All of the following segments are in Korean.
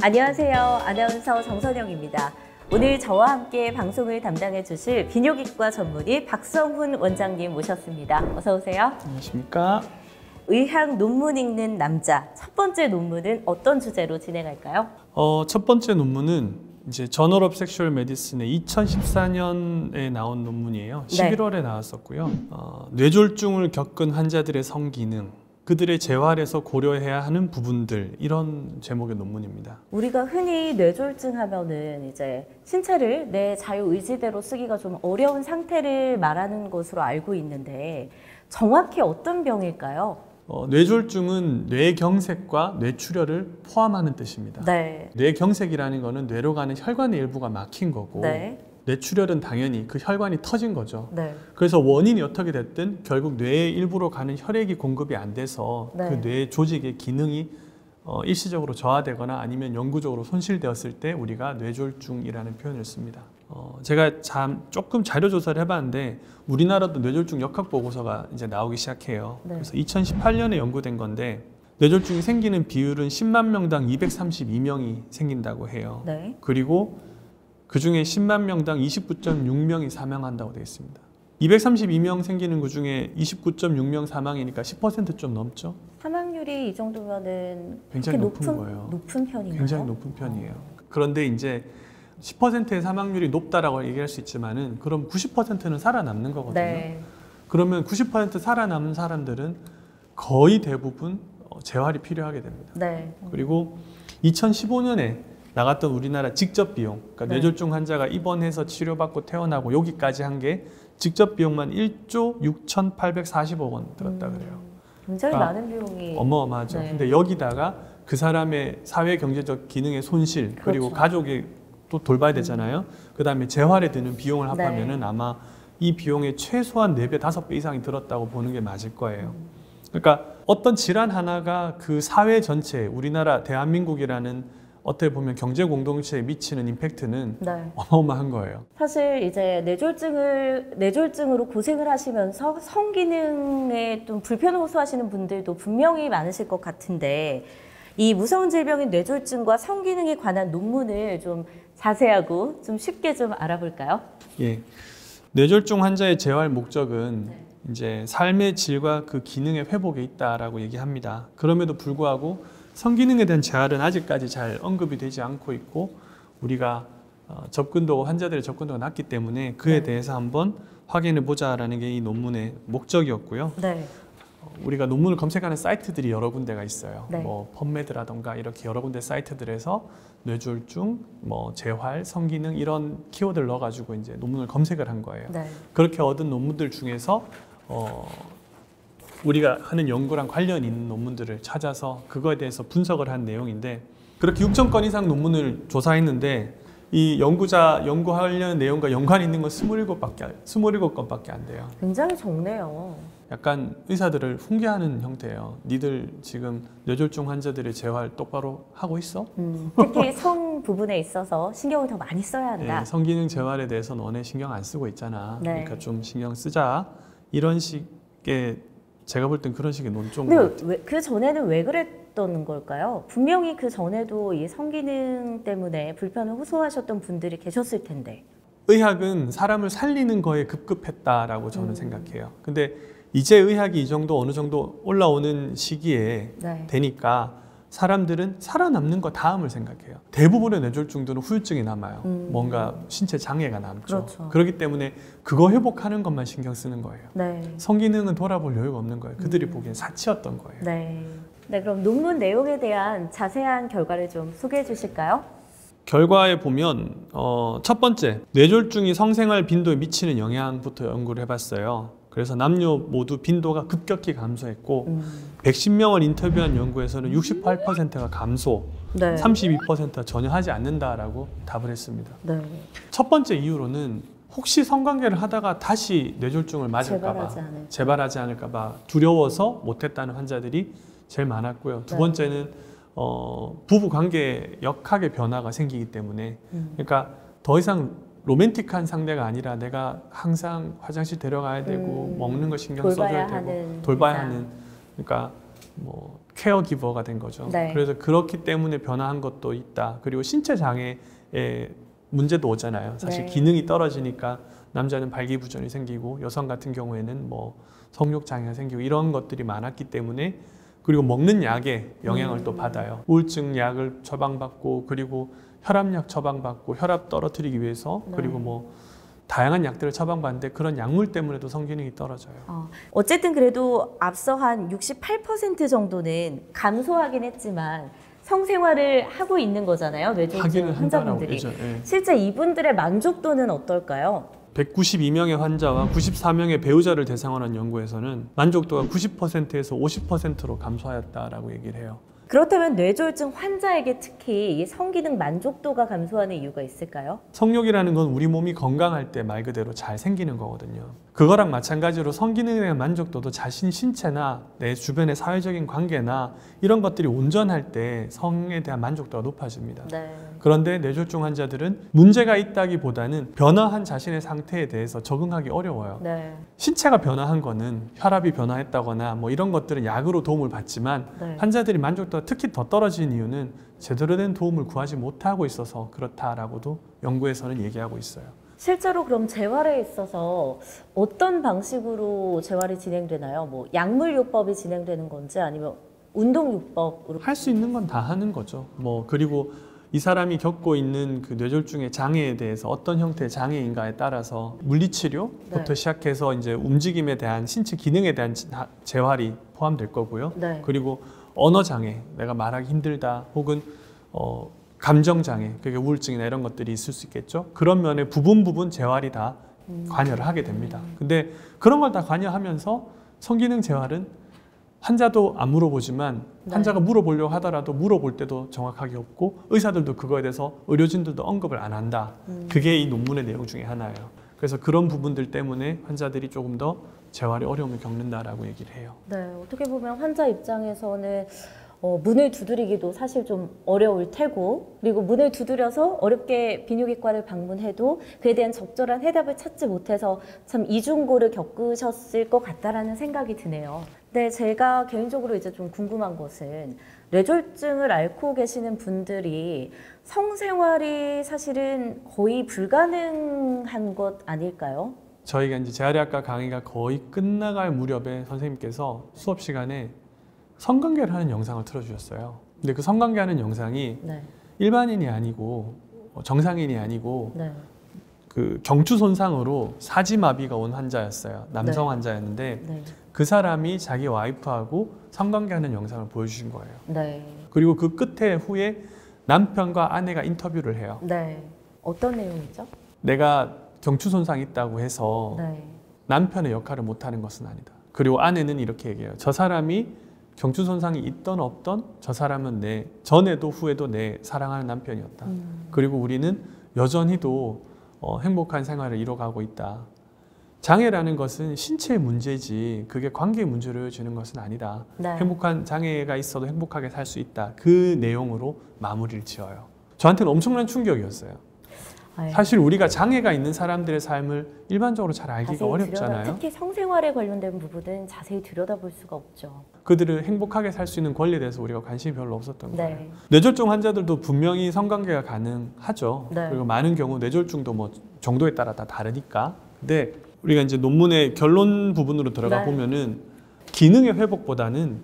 안녕하세요. 아나운서 정선영입니다. 오늘 저와 함께 방송을 담당해 주실 비뇨기과 전문의 박성훈 원장님 모셨습니다. 어서 오세요. 안녕하십니까? 의학 논문 읽는 남자 첫 번째 논문은 어떤 주제로 진행할까요? 어, 첫 번째 논문은 이제 Journal of Sexual Medicine의 2014년에 나온 논문이에요. 네. 11월에 나왔었고요. 어, 뇌졸중을 겪은 환자들의 성기능, 그들의 재활에서 고려해야 하는 부분들 이런 제목의 논문입니다. 우리가 흔히 뇌졸중 하면은 이제 신체를 내 자유 의지대로 쓰기가 좀 어려운 상태를 말하는 것으로 알고 있는데 정확히 어떤 병일까요? 어, 뇌졸중은 뇌경색과 뇌출혈을 포함하는 뜻입니다. 네. 뇌경색이라는 거는 뇌로 가는 혈관의 일부가 막힌 거고 네. 뇌출혈은 당연히 그 혈관이 터진 거죠. 네. 그래서 원인이 어떻게 됐든 결국 뇌의 일부로 가는 혈액이 공급이 안 돼서 네. 그뇌 조직의 기능이 어, 일시적으로 저하되거나 아니면 영구적으로 손실되었을 때 우리가 뇌졸중이라는 표현을 씁니다. 어, 제가 참 조금 자료 조사를 해봤는데 우리나라도 뇌졸중 역학 보고서가 이제 나오기 시작해요. 네. 그래서 2018년에 연구된 건데 뇌졸중이 생기는 비율은 10만 명당 232명이 생긴다고 해요. 네. 그리고 그 중에 10만 명당 29.6명이 사망한다고 되어 있습니다. 232명 생기는 그 중에 29.6명 사망이니까 10%좀 넘죠. 사망률이 이 정도면은 굉장히 그렇게 높은 거예요. 높은 편인가요? 굉장히 높은 편이에요. 그런데 이제 10%의 사망률이 높다라고 얘기할 수 있지만은 그럼 90%는 살아남는 거거든요. 네. 그러면 90% 살아남은 사람들은 거의 대부분 어, 재활이 필요하게 됩니다. 네. 그리고 2015년에 나갔던 우리나라 직접 비용, 그러니까 네. 뇌졸중 환자가 입원해서 치료받고 퇴원하고 여기까지 한 게 직접 비용만 1조 6,840억 원 들었다 음, 그래요. 굉장히 그러니까 많은 비용이 어마어마하죠. 네. 근데 여기다가 그 사람의 사회 경제적 기능의 손실 그리고 그렇죠. 가족이 또 돌봐야 되잖아요. 그 다음에 재활에 드는 비용을 네. 합하면은 아마 이 비용의 최소한 4배, 5배 이상이 들었다고 보는 게 맞을 거예요. 음. 그러니까 어떤 질환 하나가 그 사회 전체, 우리나라 대한민국이라는 어떻게 보면 경제 공동체에 미치는 임팩트는 네. 어마어마한 거예요. 사실 이제 뇌졸중을 뇌졸중으로 고생을 하시면서 성기능에 좀 불편을 호소하시는 분들도 분명히 많으실 것 같은데 이 무서운 질병인 뇌졸중과 성기능에 관한 논문을 좀 자세하고 좀 쉽게 좀 알아볼까요? 예. 뇌졸중 환자의 재활 목적은 네. 이제 삶의 질과 그 기능의 회복에 있다라고 얘기합니다. 그럼에도 불구하고 성기능에 대한 재활은 아직까지 잘 언급이 되지 않고 있고 우리가 어, 접근도 환자들의 접근도가 낮기 때문에 그에 네. 대해서 한번 확인해 보자라는 게 이 논문의 목적이었고요. 네. 어, 우리가 논문을 검색하는 사이트들이 여러 군데가 있어요. 네. 뭐 펀메드라던가 이렇게 여러 군데 사이트들에서 뇌졸중, 뭐 재활, 성기능 이런 키워드를 넣어가지고 이제 논문을 검색을 한 거예요. 네. 그렇게 얻은 논문들 중에서 어, 우리가 하는 연구랑 관련 있는 논문들을 찾아서 그거에 대해서 분석을 한 내용인데 그렇게 6천 건 이상 논문을 조사했는데 이 연구자 연구 관련 내용과 연관 있는 건 27밖에 27건밖에 안 돼요. 굉장히 적네요. 약간 의사들을 훈계하는 형태예요. 니들 지금 뇌졸중 환자들의 재활 똑바로 하고 있어? 음, 특히 성 부분에 있어서 신경을 더 많이 써야 한다. 예, 성기능 재활에 대해서 너네 신경 안 쓰고 있잖아. 네. 그러니까 좀 신경 쓰자. 이런 식의 제가 볼 땐 그런 식의 것 근데 그 전에는 왜 그랬던 걸까요? 분명히 그 전에도 이 성기능 때문에 불편을 호소하셨던 분들이 계셨을 텐데. 의학은 사람을 살리는 거에 급급했다라고 저는 음. 생각해요. 근데 이제 의학이 이 정도 어느 정도 올라오는 시기에 네. 되니까 사람들은 살아남는 거 다음을 생각해요. 대부분의 뇌졸중들은 후유증이 남아요. 음. 뭔가 신체 장애가 남죠. 그렇죠. 그렇기 때문에 그거 회복하는 것만 신경 쓰는 거예요. 네. 성기능은 돌아볼 여유가 없는 거예요. 그들이 음. 보기엔 사치였던 거예요. 네. 네, 그럼 논문 내용에 대한 자세한 결과를 좀 소개해 주실까요? 결과에 보면 어, 첫 번째 뇌졸중이 성생활 빈도에 미치는 영향부터 연구를 해봤어요. 그래서 남녀 모두 빈도가 급격히 감소했고 음. 110명을 인터뷰한 연구에서는 68%가 감소, 네. 32%가 전혀 하지 않는다라고 답을 했습니다. 네. 첫 번째 이유로는 혹시 성관계를 하다가 다시 뇌졸중을 맞을까봐 재발하지 않을까. 않을까봐 두려워서 못했다는 환자들이 제일 많았고요. 두 네. 번째는 어, 부부 관계에 역학의 변화가 생기기 때문에 음. 그러니까 더 이상 로맨틱한 상대가 아니라 내가 항상 화장실 데려가야 되고 음, 먹는 거 신경 써줘야 되고 돌봐야 의사. 하는 그러니까 뭐 케어 기버가 된 거죠. 네. 그래서 그렇기 때문에 변화한 것도 있다. 그리고 신체 장애의 문제도 오잖아요. 사실 네. 기능이 떨어지니까 남자는 발기부전이 생기고 여성 같은 경우에는 뭐 성욕 장애가 생기고 이런 것들이 많았기 때문에 그리고 먹는 약에 영향을 음. 또 받아요. 우울증 약을 처방받고 그리고 혈압약 처방받고 혈압 떨어뜨리기 위해서 네. 그리고 뭐 다양한 약들을 처방받는데 그런 약물 때문에도 성기능이 떨어져요. 어, 어쨌든 그래도 앞서 한 68% 정도는 감소하긴 했지만 성생활을 하고 있는 거잖아요. 뇌졸중 환자분들이. 예. 실제 이분들의 만족도는 어떨까요? 192명의 환자와 94명의 배우자를 대상으로 한 연구에서는 만족도가 90%에서 50%로 감소하였다라고 얘기를 해요. 그렇다면 뇌졸중 환자에게 특히 이 성기능 만족도가 감소하는 이유가 있을까요? 성욕이라는 건 우리 몸이 건강할 때 말 그대로 잘 생기는 거거든요. 그거랑 마찬가지로 성기능에 대한 만족도도 자신 신체나 내 주변의 사회적인 관계나 이런 것들이 온전할 때 성에 대한 만족도가 높아집니다. 네. 그런데 뇌졸중 환자들은 문제가 있다기보다는 변화한 자신의 상태에 대해서 적응하기 어려워요. 네. 신체가 변화한 거는 혈압이 변화했다거나 뭐 이런 것들은 약으로 도움을 받지만 네. 환자들이 만족도 가 특히 더 떨어진 이유는 제대로 된 도움을 구하지 못하고 있어서 그렇다라고도 연구에서는 얘기하고 있어요. 실제로 그럼 재활에 있어서 어떤 방식으로 재활이 진행되나요? 뭐 약물요법이 진행되는 건지 아니면 운동요법으로 할 수 있는 건 다 하는 거죠. 뭐 그리고 이 사람이 겪고 있는 그 뇌졸중의 장애에 대해서 어떤 형태의 장애인가에 따라서 물리치료부터 네. 시작해서 이제 움직임에 대한 신체 기능에 대한 재활이 포함될 거고요. 네. 그리고 언어 장애, 내가 말하기 힘들다, 혹은 어, 감정 장애, 그게 우울증이나 이런 것들이 있을 수 있겠죠. 그런 면에 부분 부분 재활이 다 음. 관여를 하게 됩니다. 근데 그런 걸 다 관여하면서 성기능 재활은 환자도 안 물어보지만 네. 환자가 물어보려고 하더라도 물어볼 때도 정확하게 없고 의사들도 그거에 대해서 의료진들도 언급을 안 한다. 음. 그게 이 논문의 내용 중에 하나예요. 그래서 그런 부분들 때문에 환자들이 조금 더 재활에 어려움을 겪는다라고 얘기를 해요. 네, 어떻게 보면 환자 입장에서는 어, 문을 두드리기도 사실 좀 어려울 테고 그리고 문을 두드려서 어렵게 비뇨기과를 방문해도 그에 대한 적절한 해답을 찾지 못해서 참 이중고를 겪으셨을 것 같다라는 생각이 드네요. 네, 제가 개인적으로 이제 좀 궁금한 것은 뇌졸중을 앓고 계시는 분들이 성생활이 사실은 거의 불가능한 것 아닐까요? 저희가 이제 재활의학과 강의가 거의 끝나갈 무렵에 선생님께서 수업 시간에 성관계를 하는 영상을 틀어주셨어요. 근데 그 성관계 하는 영상이 네, 일반인이 아니고 어, 정상인이 아니고 네, 그 경추 손상으로 사지마비가 온 환자였어요. 남성 네. 환자였는데 네, 그 사람이 자기 와이프하고 성관계하는 영상을 보여주신 거예요. 네, 그리고 그 끝에 후에 남편과 아내가 인터뷰를 해요. 네. 어떤 내용이죠? 내가 경추 손상이 있다고 해서 네. 남편의 역할을 못하는 것은 아니다. 그리고 아내는 이렇게 얘기해요. 저 사람이 경추 손상이 있던 없던 저 사람은 내 전에도 후에도 내 사랑하는 남편이었다. 음, 그리고 우리는 여전히도 어, 행복한 생활을 이뤄가고 있다. 장애라는 것은 신체의 문제지 그게 관계의 문제로 주는 것은 아니다. 네. 행복한 장애가 있어도 행복하게 살 수 있다. 그 내용으로 마무리를 지어요. 저한테는 엄청난 충격이었어요. 아유, 사실 우리가 장애가 있는 사람들의 삶을 일반적으로 잘 알기가 어렵잖아요. 들여다, 특히 성생활에 관련된 부분은 자세히 들여다볼 수가 없죠. 그들을 행복하게 살 수 있는 권리에 대해서 우리가 관심이 별로 없었던 거예요. 네. 뇌졸중 환자들도 분명히 성관계가 가능하죠. 네. 그리고 많은 경우 뇌졸중도 뭐 정도에 따라 다 다르니까. 근데 우리가 이제 논문의 결론 부분으로 들어가 네. 보면은 기능의 회복보다는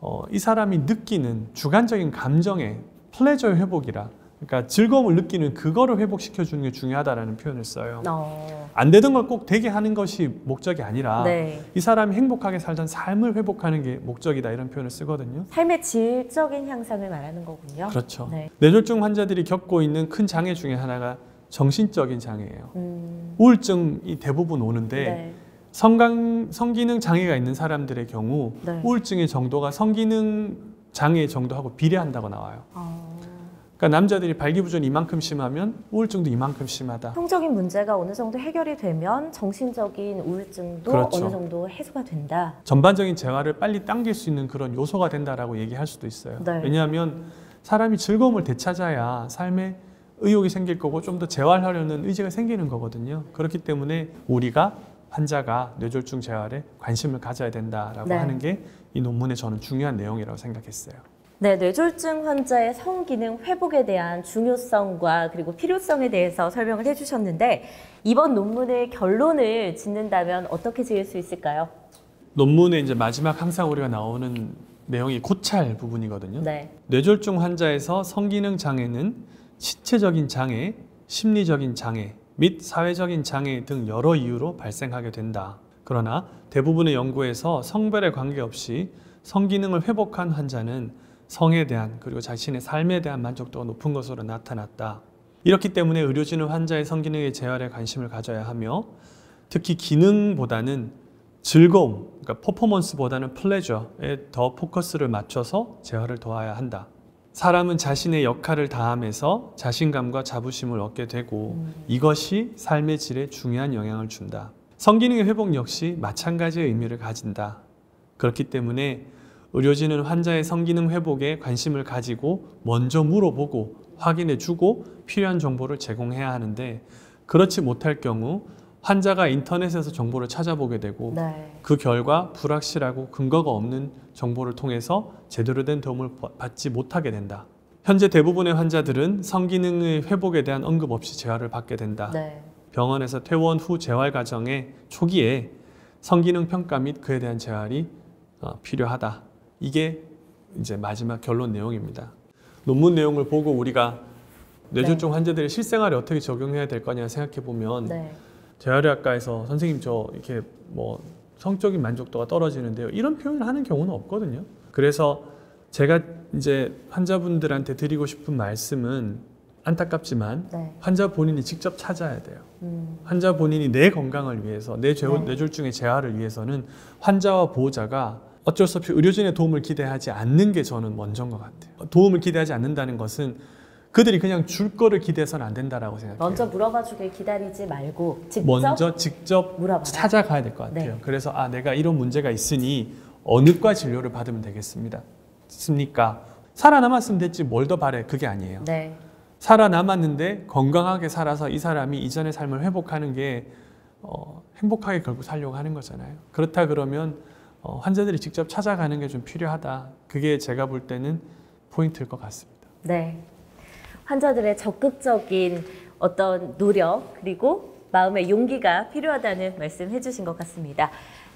어, 이 사람이 느끼는 주관적인 감정의 플레저의 회복이라. 그러니까 즐거움을 느끼는 그거를 회복시켜 주는 게 중요하다라는 표현을 써요. 어, 안 되던 걸 꼭 되게 하는 것이 목적이 아니라 네. 이 사람이 행복하게 살던 삶을 회복하는 게 목적이다 이런 표현을 쓰거든요. 삶의 질적인 향상을 말하는 거군요. 그렇죠. 네. 뇌졸중 환자들이 겪고 있는 큰 장애 중에 하나가 정신적인 장애예요. 음, 우울증이 대부분 오는데 네. 성강 성기능 장애가 있는 사람들의 경우 네. 우울증의 정도가 성기능 장애 정도하고 비례한다고 나와요. 어, 그러니까 남자들이 발기부전이 이만큼 심하면 우울증도 이만큼 심하다. 성적인 문제가 어느 정도 해결이 되면 정신적인 우울증도 그렇죠. 어느 정도 해소가 된다. 전반적인 재활을 빨리 당길 수 있는 그런 요소가 된다라고 얘기할 수도 있어요. 네. 왜냐하면 사람이 즐거움을 되찾아야 삶에 의욕이 생길 거고 좀 더 재활하려는 의지가 생기는 거거든요. 그렇기 때문에 우리가 환자가 뇌졸중 재활에 관심을 가져야 된다라고 네. 하는 게 이 논문의 저는 중요한 내용이라고 생각했어요. 네, 뇌졸중 환자의 성기능 회복에 대한 중요성과 그리고 필요성에 대해서 설명을 해주셨는데 이번 논문의 결론을 짓는다면 어떻게 지을 수 있을까요? 논문의 이제 마지막 항상 우리가 나오는 내용이 고찰 부분이거든요. 네, 뇌졸중 환자에서 성기능 장애는 신체적인 장애, 심리적인 장애 및 사회적인 장애 등 여러 이유로 발생하게 된다. 그러나 대부분의 연구에서 성별에 관계없이 성기능을 회복한 환자는 성에 대한 그리고 자신의 삶에 대한 만족도가 높은 것으로 나타났다. 이렇기 때문에 의료진은 환자의 성기능의 재활에 관심을 가져야 하며 특히 기능보다는 즐거움, 그러니까 퍼포먼스보다는 플레저에 더 포커스를 맞춰서 재활을 도와야 한다. 사람은 자신의 역할을 다하면서 자신감과 자부심을 얻게 되고 이것이 삶의 질에 중요한 영향을 준다. 성기능의 회복 역시 마찬가지의 의미를 가진다. 그렇기 때문에 의료진은 환자의 성기능 회복에 관심을 가지고 먼저 물어보고 확인해 주고 필요한 정보를 제공해야 하는데 그렇지 못할 경우 환자가 인터넷에서 정보를 찾아보게 되고 네, 그 결과 불확실하고 근거가 없는 정보를 통해서 제대로 된 도움을 받지 못하게 된다. 현재 대부분의 환자들은 성기능의 회복에 대한 언급 없이 재활을 받게 된다. 네, 병원에서 퇴원 후 재활 과정의 초기에 성기능 평가 및 그에 대한 재활이 어, 필요하다. 이게 이제 마지막 결론 내용입니다. 논문 내용을 보고 우리가 뇌졸중 환자들의 실생활에 어떻게 적용해야 될 거냐 생각해 보면 네, 재활의학과에서 선생님 저 이렇게 뭐 성적인 만족도가 떨어지는데요. 이런 표현을 하는 경우는 없거든요. 그래서 제가 이제 환자분들한테 드리고 싶은 말씀은 안타깝지만 네, 환자 본인이 직접 찾아야 돼요. 음, 환자 본인이 내 건강을 위해서 내 뇌- 네. 뇌졸중의 재활을 위해서는 환자와 보호자가 어쩔 수 없이 의료진의 도움을 기대하지 않는 게 저는 먼저인 것 같아요. 도움을 기대하지 않는다는 것은 그들이 그냥 줄 거를 기대해서는 안 된다라고 생각해요. 먼저 물어봐 주길 기다리지 말고 직접 먼저 직접 물어봐라. 찾아가야 될 것 같아요. 네. 그래서 아 내가 이런 문제가 있으니 어느 과 진료를 받으면 되겠습니다. 습니까? 살아남았으면 됐지 뭘 더 바래 그게 아니에요. 네, 살아남았는데 건강하게 살아서 이 사람이 이전의 삶을 회복하는 게 어, 행복하게 결국 살려고 하는 거잖아요. 그렇다 그러면 어, 환자들이 직접 찾아가는 게 좀 필요하다. 그게 제가 볼 때는 포인트일 것 같습니다. 네. 환자들의 적극적인 어떤 노력 그리고 마음의 용기가 필요하다는 말씀 해주신 것 같습니다.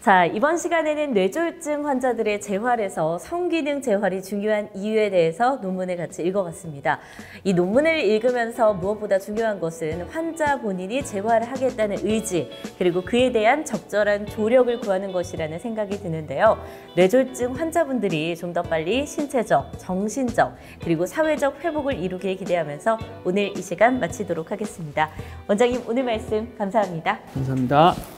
자, 이번 시간에는 뇌졸중 환자들의 재활에서 성기능 재활이 중요한 이유에 대해서 논문을 같이 읽어봤습니다. 이 논문을 읽으면서 무엇보다 중요한 것은 환자 본인이 재활을 하겠다는 의지, 그리고 그에 대한 적절한 조력을 구하는 것이라는 생각이 드는데요. 뇌졸중 환자분들이 좀 더 빨리 신체적, 정신적, 그리고 사회적 회복을 이루길 기대하면서 오늘 이 시간 마치도록 하겠습니다. 원장님, 오늘 말씀 감사합니다. 감사합니다.